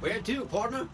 Where to, partner?